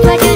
Wait, wait,